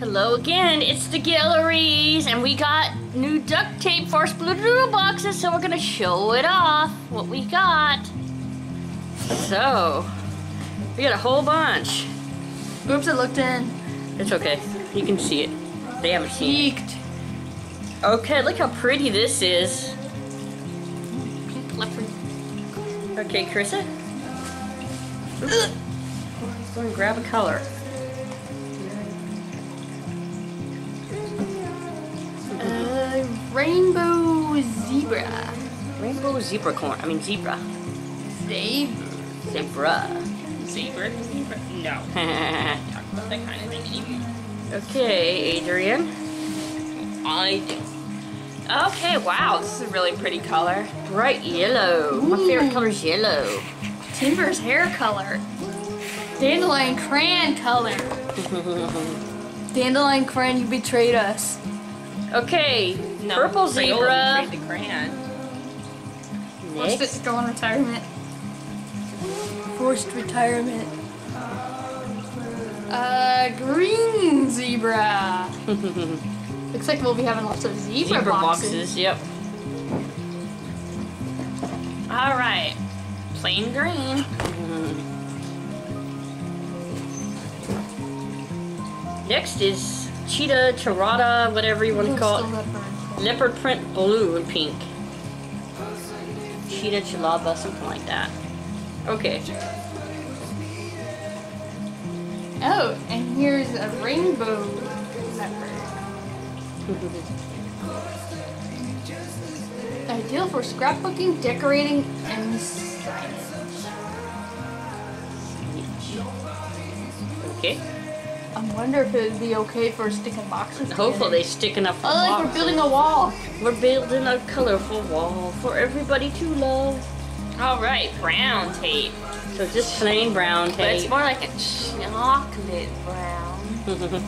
Hello again, it's the Guillorys, and we got new duct tape for our Sploodle boxes, so we're gonna show it off, what we got. So, we got a whole bunch. Oops, I looked in. It's okay, you can see it. They haven't seen it. Peeked. Okay, look how pretty this is. Okay, Carissa. Oops. Go and grab a color. Uh, rainbow zebra. Rainbow zebra corn. I mean zebra. Zebra. Zebra. Zebra? Zebra? No. Talk about that kind of thing anymore. okay, Adrian. I do. Okay, wow, this is a really pretty color. Bright yellow. My favorite color is yellow. Timber's hair color. Dandelion crayon color. Dandelion crayon, you betrayed us. okay, No, purple zebra. betrayed the crayon. Forced Next. to go on retirement. Forced retirement. Uh, green zebra. Looks like we'll be having lots of zebra, Zebra boxes. boxes. Yep. All right, plain green. Next is cheetah, charada, whatever you want to call it. leopard. Print blue and pink. Cheetah, chalaba, something like that. Okay. Oh, and here's a rainbow leopard. Ideal for scrapbooking, decorating, and science. Okay. I wonder if it would be okay for sticking boxes. Hopefully they together. stick enough. Oh, like we're building a wall. We're building a colorful wall for everybody to love. All right, brown tape. So just plain brown tape. But it's more like a chocolate brown.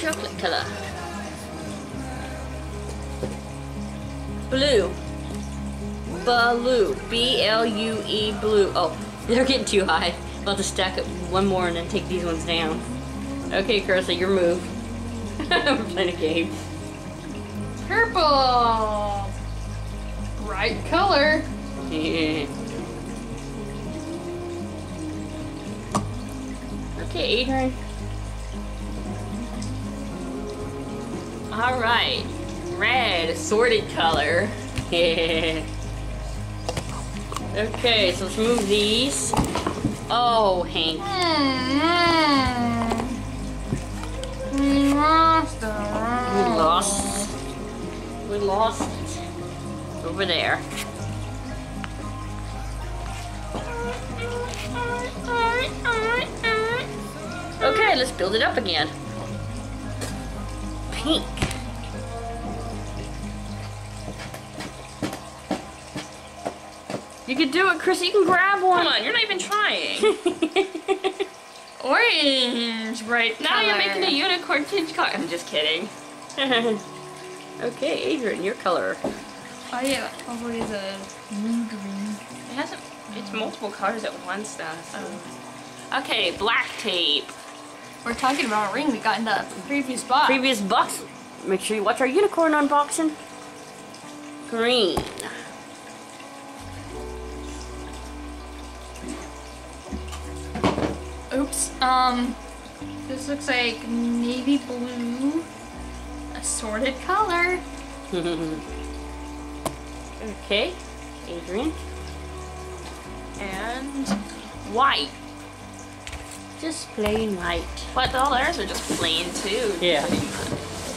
Chocolate color. Blue. Blue. B L U E blue. Oh, they're getting too high. I'm about to stack up one more and then take these ones down. Okay, Carissa, your move. We're playing a game. Purple. Bright color. okay, Adrian. All right, red, assorted color. okay, so let's move these. Oh, Hank. Hmm. We lost the We lost. We lost it. Over there. Okay, let's build it up again. Pink. You can do it, Chris. You can grab Come one. on, you're not even trying. orange bright now you're making a unicorn change color. I'm just kidding. okay, Adrian, your color. Oh yeah, probably the blue green. It hasn't. It's multiple colors at once, though. So. Okay, black tape. We're talking about a ring we got in the previous box. Previous box. Make sure you watch our unicorn unboxing. Green. Oops. Um, this looks like navy blue, assorted color. okay, Adrian. And white. Just plain white. But all theirs are just plain too. Yeah.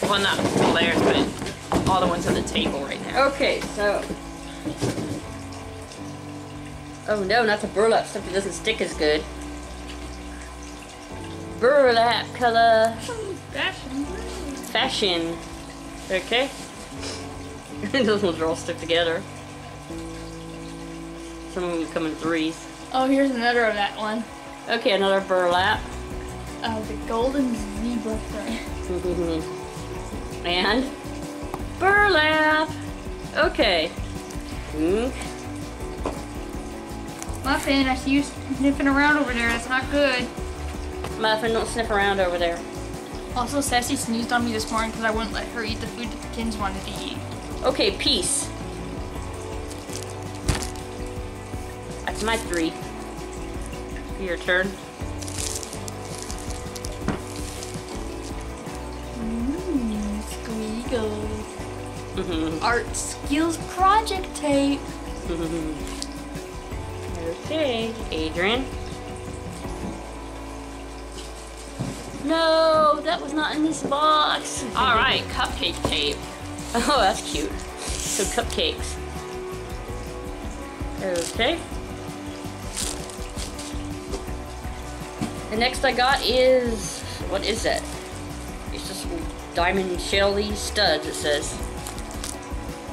Well, not all theirs, but all the ones on the table right now. Okay, so. Oh no, not the burlap stuff. It doesn't stick as good. Burlap color. Fashion. Fashion. Okay. Those ones are all stuck together. Some of them come in threes. Oh, here's another of that one. Okay, another burlap. Uh, the golden zebra print. and burlap. Okay. Pink. Muffin, I see you sniffing around over there. That's not good. Muffin, don't sniff around over there. Also, Sassy sneezed on me this morning because I wouldn't let her eat the food that the kids wanted to eat. Okay, peace. That's my three. Your turn. Mmm, squeagle. Mhm. Art skills project tape. okay, Adrian. No, that was not in this box. All right, cupcake tape. Oh, that's cute. So cupcakes. Okay. The next I got is what is it? It's just diamond shelly studs. It says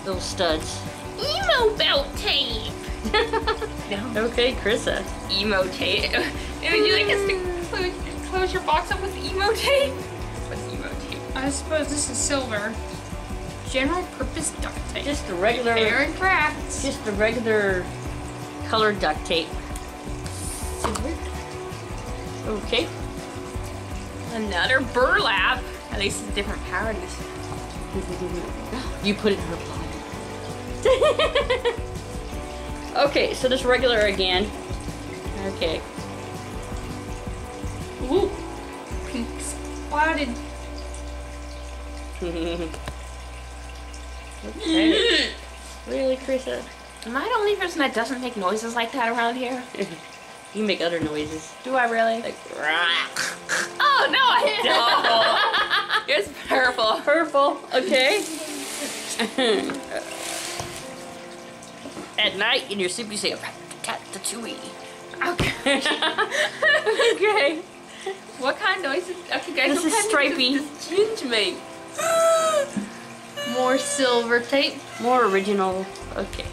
little studs. Emo belt tape. no. Okay, Krissa. Emo tape. Would you like us to close, close your box up with emo tape? What's emo tape? I suppose this is silver. General purpose duct tape. Just the regular, Fair and crafts. just a regular colored duct tape. silver. Okay. Another burlap. At least it's different powders. You put it in her pocket. okay, so this regular again. Okay. Ooh. Pink spotted. okay. really, Krista? Am I the only person that doesn't make noises like that around here? you make other noises. Do I really? Like, Oh no, I don't. Here's purple. purple. Okay. At night, in your sleep, you say, rat-tat-tat-chewy. Okay. okay. What kind of noises? Okay, guys. This is kind of stripey. noises Does Ginge make? More silver tape. More original. Okay.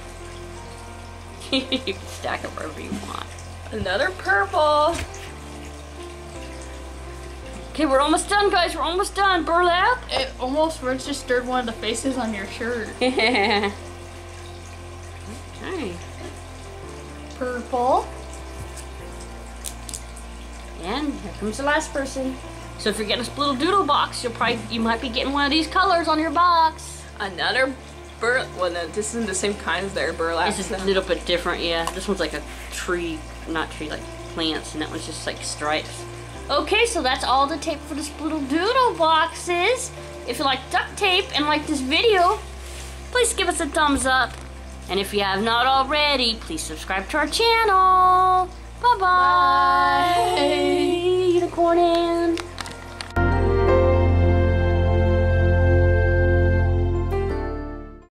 you can stack it wherever you want. Another purple. Okay, we're almost done, guys. We're almost done. Burlap. It almost registered one of the faces on your shirt. okay. Purple. And here comes the last person. So if you're getting a Sploodle Doodle box, you'll probably you might be getting one of these colors on your box. Another bur. Well, no, this isn't the same kind as their burlap. This is a little bit different, yeah. This one's like a tree, not tree, like plants, and that one's just like stripes. Okay, so that's all the tape for the Sploodle Doodle boxes. If you like duct tape and like this video, please give us a thumbs up. And if you have not already, please subscribe to our channel. Bye-bye. Unicorn